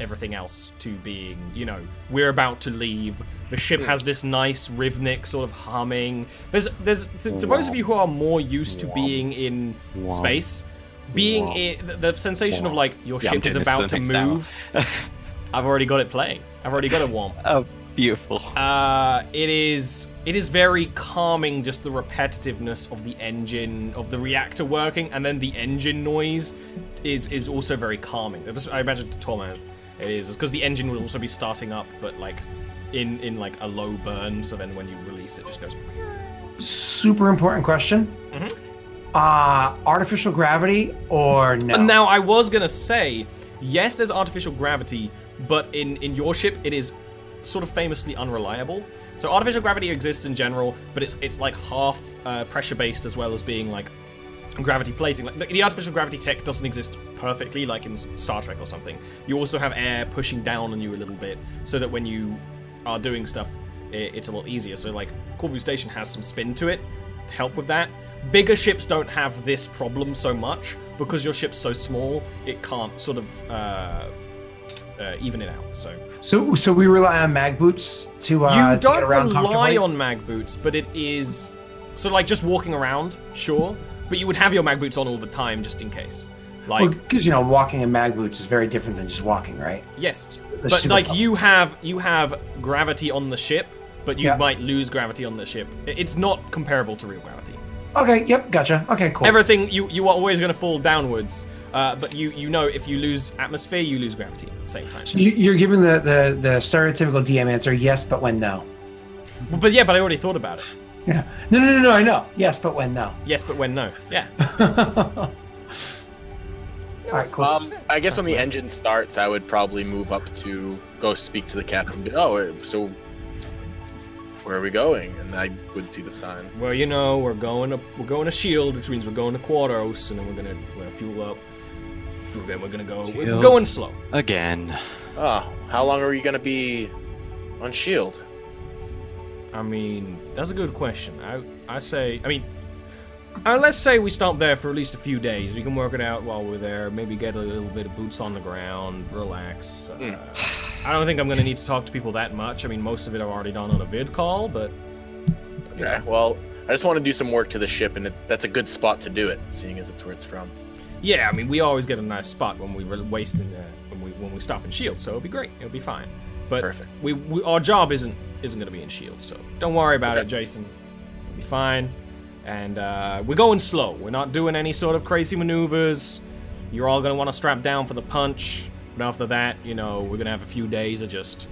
everything else to being, you know, we're about to leave. The ship has this nice rhythmic sort of humming. There's, there's, to, to those of you who are more used to being in space, being in the, the sensation of like your Yeah, ship is this for about to move. I've already got it playing. I've already got a warm. Oh, beautiful. Uh, it is it is very calming just the repetitiveness of the engine of the reactor working and then the engine noise is is also very calming i imagine to Thomas it is because the engine will also be starting up but like in in like a low burn so then when you release it just goes Super important question. Mhm. Uh, artificial gravity or no? Now I was gonna say, yes, there's artificial gravity, but in in your ship it is sort of famously unreliable. So artificial gravity exists in general, but it's it's like half uh, pressure based as well as being like gravity plating. Like the, artificial gravity tech doesn't exist perfectly, like in Star Trek or something. You also have air pushing down on you a little bit, so that when you are doing stuff, it's a lot easier. So like Corbu Station has some spin to it to help with that. Bigger ships don't have this problem so much because your ship's so small, it can't sort of uh, uh, even it out. So So, so we rely on mag boots to uh, you to get don't around rely on mag boots, but it is so like just walking around, sure. But you would have your mag boots on all the time just in case. Like because you know walking in mag boots is very different than just walking, right? yes, That's but like fun. you have you have gravity on the ship, but you Yeah. might lose gravity on the ship. It's not comparable to real gravity. Okay, yep, gotcha. Okay, cool. Everything you you are always going to fall downwards. Uh, but you you know if you lose atmosphere, you lose gravity at the same time. You, you're giving the, the the stereotypical DM answer, yes, but when no. But, but yeah, but I already thought about it. Yeah. No, no, no, no. I know. Yes, but when no. Yes, but when no. Yeah. All right, cool. Um, I guess when the right. engine starts, I would probably move up to go speak to the captain. Oh, so where are we going? And I would see the sign. Well, you know, we're going to we're going to Shield, which means we're going to Quartos, and then we're gonna we're gonna fuel up. Then we're gonna go. We're going slow. Again. Oh, how long are you gonna be on Shield? I mean, that's a good question. I I say, I mean, uh, let's say we stop there for at least a few days. We can work it out while we're there. Maybe get a little bit of boots on the ground, relax. Uh, I don't think I'm gonna need to talk to people that much. I mean, most of it I've already done on a vid call, but you know. Okay. Well, I just want to do some work to the ship, and it, that's a good spot to do it, seeing as it's where it's from. Yeah, I mean, we always get a nice spot when we were wasting uh, when we when we stop in Shield, so it'll be great. It'll be fine. But Perfect. we, we our job isn't isn't going to be in Shield, so don't worry about Okay. it, Jason. It'll be fine. And uh, we're going slow. We're not doing any sort of crazy maneuvers. You're all going to want to strap down for the punch. But after that, you know, we're going to have a few days of just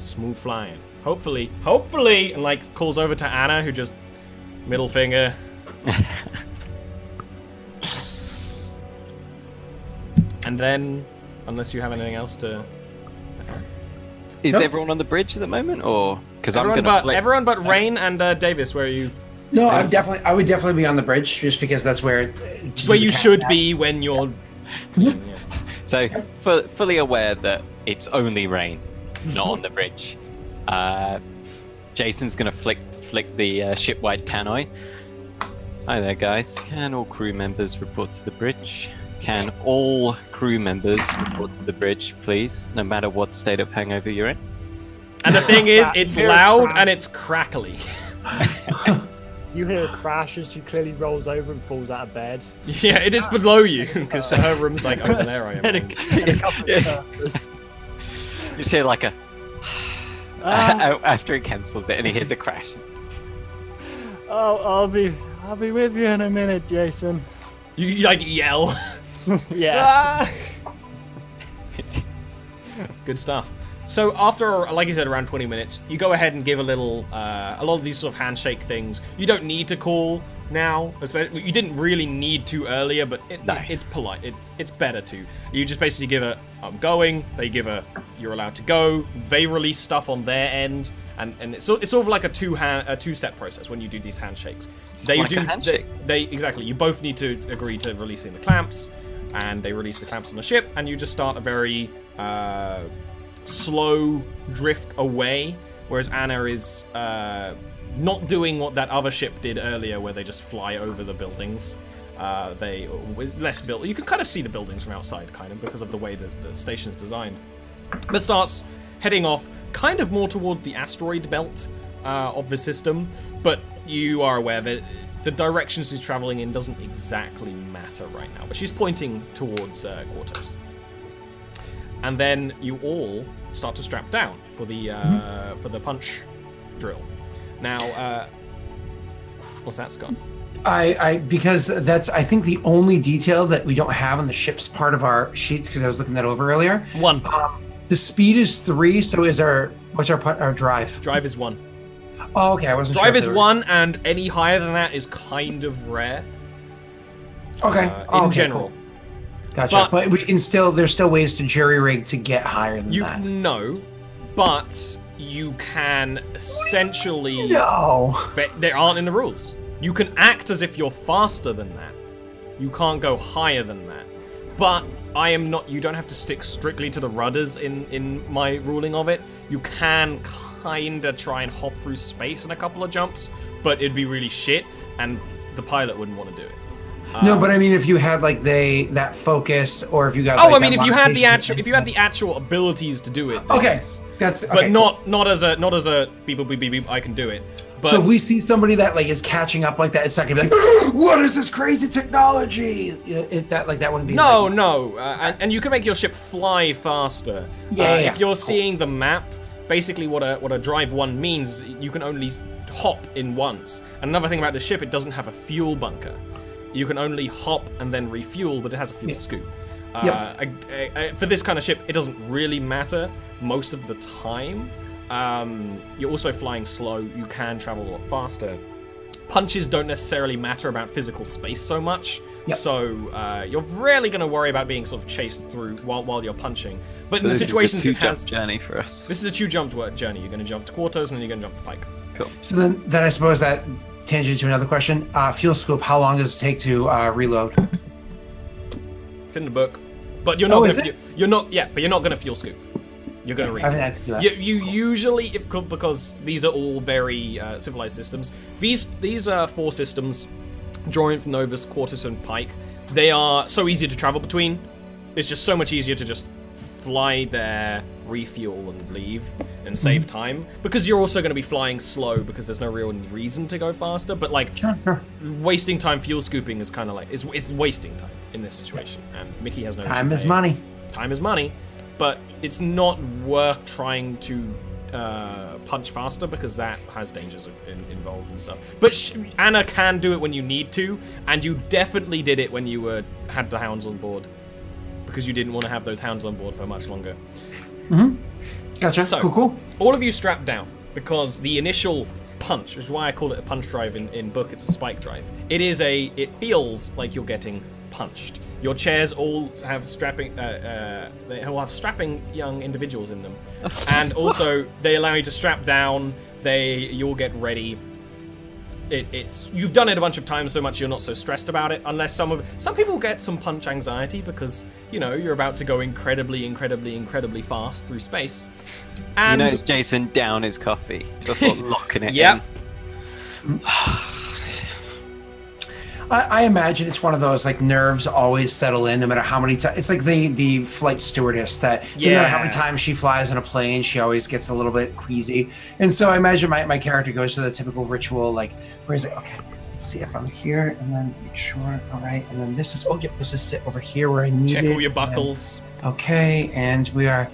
smooth flying. Hopefully, hopefully, and like calls over to Anna, who just middle finger. and then, unless you have anything else to Is Nope. everyone on the bridge at the moment, or because I'm everyone gonna but flick- everyone but Rain and uh, Davis, where are you? no, I'm definitely. I would definitely be on the bridge just because that's where. Just where you should be when you're. Yeah. So, fu- fully aware that it's only Rain, not on the bridge. Uh, Jason's gonna flick flick the uh, shipwide tannoy. Hi there, guys. Can all crew members report to the bridge? Can all crew members report to the bridge, please, no matter what state of hangover you're in? And the thing is, it's loud proud. and it's crackly. You hear a crash as she clearly rolls over and falls out of bed. yeah, it is below you because her room's like over there. I am. And a, and a couple. You just hear like a Ah, after he cancels it, and he hears a crash. oh, I'll be, I'll be with you in a minute, Jason. You, you like yell. Yeah. Ah! Good stuff. So after, like you said, around 20 minutes, you go ahead and give a little, uh, a lot of these sort of handshake things. You don't need to call now. You didn't really need to earlier, but it, No. it's polite. It's, it's better to. You just basically give a, I'm going. They give a, you're allowed to go. They release stuff on their end, and and it's, sort- it's sort of like a two hand, a two step process when you do these handshakes. they like a do handshake. They, they exactly. You both need to agree to releasing the clamps, and they release the clamps on the ship, and you just start a very uh, slow drift away. Whereas Anna is uh, not doing what that other ship did earlier, where they just fly over the buildings. Uh, they was less built. You can kind of see the buildings from outside, kind of because of the way that the station's designed. But starts heading off, kind of more towards the asteroid belt uh, of the system. But you are aware that the direction she's traveling in doesn't exactly matter right now. But she's pointing towards uh, Quartos. And then you all start to strap down for the uh, for the punch drill. Now, uh, what's that, Scott? I, I because that's I think the only detail that we don't have on the ship's part of our sheets because I was looking that over earlier. One. The speed is three, so is our what's our our drive? Drive is one. Oh, okay, I wasn't sure. Drive if is were- one, and any higher than that is kind of rare. Okay, uh, oh, in okay, general. cool. Gotcha. But- But, we can still there's still ways to jury rig to get higher than You that. know, but you can essentially. No. But they aren't in the rules. You can act as if you're faster than that. You can't go higher than that. But I am not. You don't have to stick strictly to the rudders in in my ruling of it. You can kinda try and hop through space in a couple of jumps, but it'd be really shit, and the pilot wouldn't want to do it. no, but I mean, if you had like they that focus, or if you got. Oh, like, I mean, if you had the actual, if you had the actual abilities to do it, Okay, yes. that's but okay, not not as a not as a beep beep beep beep. beep, I can do it. But so if we see somebody that like is catching up like that, it's not gonna be like, "What is this crazy technology?" You know, it, that like that wouldn't be. No, like- no, uh, and, and you can make your ship fly faster. Yeah, Uh, yeah, If you're Cool. seeing the map, basically what a what a drive one means, you can only hop in once. And another thing about the ship, it doesn't have a fuel bunker. You can only hop and then refuel, but it has a fuel scoop. Uh, I- I- I- for this kind of ship, it doesn't really matter most of the time. Um, you're also flying slow. You can travel a lot faster. Punches don't necessarily matter about physical space so much. Yep. So uh, you're rarely going to worry about being sort of chased through while while you're punching. But in the this situations is a it two-jump has, journey for us. this is a two jump journey. You're going to jump to Quartos and then you're going to jump to Pike. cool. So then, then I suppose that tangent to another question. Uh, fuel scoop. How long does it take to uh, reload? It's in the book, but you're not. Oh, gonna is it? You're not. Yeah, but you're not going to fuel scoop. You're going to I mean, I to do that. You, you usually, if because these are all very uh, civilized systems. These these are four systems, drawing from Novus, Quartus, and Pike. They are so easy to travel between. It's just so much easier to just fly there, refuel, and leave, and save time. Because you're also going to be flying slow because there's no real reason to go faster. But like Sure, sure. wasting time fuel scooping is kind of like is, is wasting time in this situation. And Mickey has no Time is money. Time is money, but it's not worth trying to uh, punch faster because that has dangers in, involved and stuff. But sh- Anna can do it when you need to, and you definitely did it when you were had the hounds on board because you didn't want to have those hounds on board for much longer. Gotcha. So, cool, cool. all of you strapped down because the initial punch, which is why I call it a punch drive in, in book, it's a spike drive. It is a, it feels like you're getting punched. Your chairs all have strapping, uh, uh, they all have strapping young individuals in them, and also they allow you to strap down. They, you'll get ready. It, it's you've done it a bunch of times so much you're not so stressed about it unless some of some people get some punch anxiety because you know you're about to go incredibly incredibly incredibly fast through space You and notice Jason down his coffee before locking it Yep. I, I imagine it's one of those like nerves always settle in no matter how many times. It's like the the flight stewardess that doesn't matter how many times she flies on a plane, she always gets a little bit queasy. And so I imagine my, my character goes through the typical ritual like, where is it? Okay, let's see if I'm here, and then make sure. All right, and then this is oh yep, this is sit over here where I need check it, all your and- buckles Okay, and we are.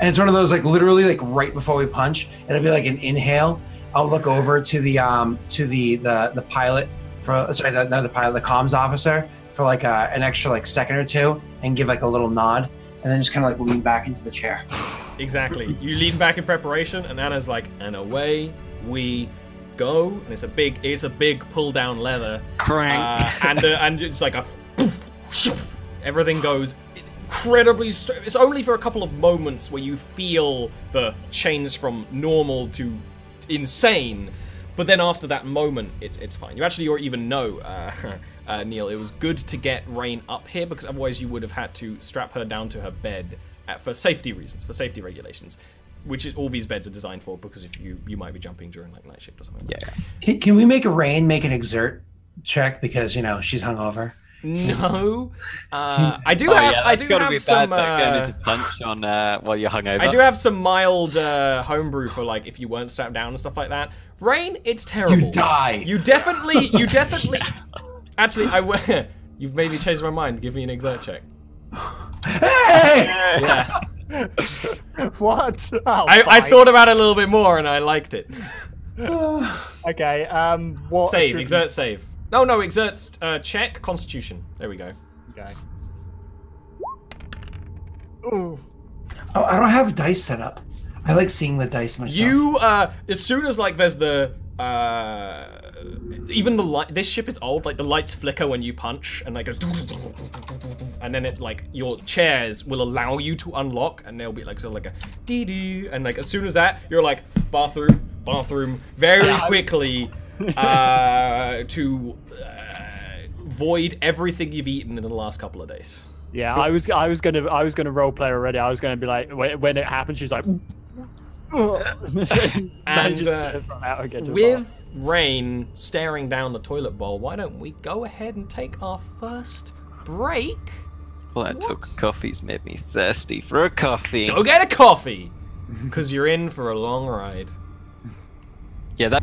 And it's one of those like literally like right before we punch, it'll be like an inhale. I'll look over to the um to the the the pilot for sorry not not the pilot the comms officer for like a, an extra like second or two and give like a little nod and then just kind of like lean back into the chair. exactly you lean back in preparation and anna's like and away we go and it's a big it's a big pull down leather Crank. uh, and uh, and it's like a poof, shoof, everything goes incredibly st- it's only for a couple of moments where you feel the change from normal to insane but then after that moment it's it's fine. You actually or even know uh, uh, Neil it was good to get Rain up here because otherwise you would have had to strap her down to her bed at, for safety reasons for safety regulations which is all these beds are designed for because if you you might be jumping during like night shift or something like yeah. Can, can we make a Rain make an exert check because you know she's hungover? No, uh, I do Oh have. yeah, I do have be some. bad. That going uh, into punch on uh, while you're hungover. I do have some mild uh, homebrew for like if you weren't strapped down and stuff like that. Rain, it's terrible. You die. You definitely. You definitely. Actually, I. w- You've made me change my mind. Give me an exert check. Hey! Yeah, what? Oh, I, I thought about it a little bit more and I liked it. Okay. Um. What? Save, attribute- exert, save. No, no, exerts uh, check, Constitution. There we go. Okay. Ooh. Oh, I don't have dice set up. I like seeing the dice myself. You, uh, as soon as like there's the, uh, even the light. This ship is old. Like the lights flicker when you punch, and like, goes and then it like your chairs will allow you to unlock, and they'll be like sort of like a dee dee, and like as soon as that, you're like bathroom, bathroom, very quickly, uh, to uh, void everything you've eaten in the last couple of days. Yeah, I was I was gonna I was gonna role play already. I was gonna be like when, when it happened, she's like, And, manages uh, to run out and get to the With Rain staring down the toilet bowl, why don't we go ahead and take our first break? Well, that took coffee's made me thirsty for a coffee. Go get a coffee! Because you're in for a long ride. Yeah, that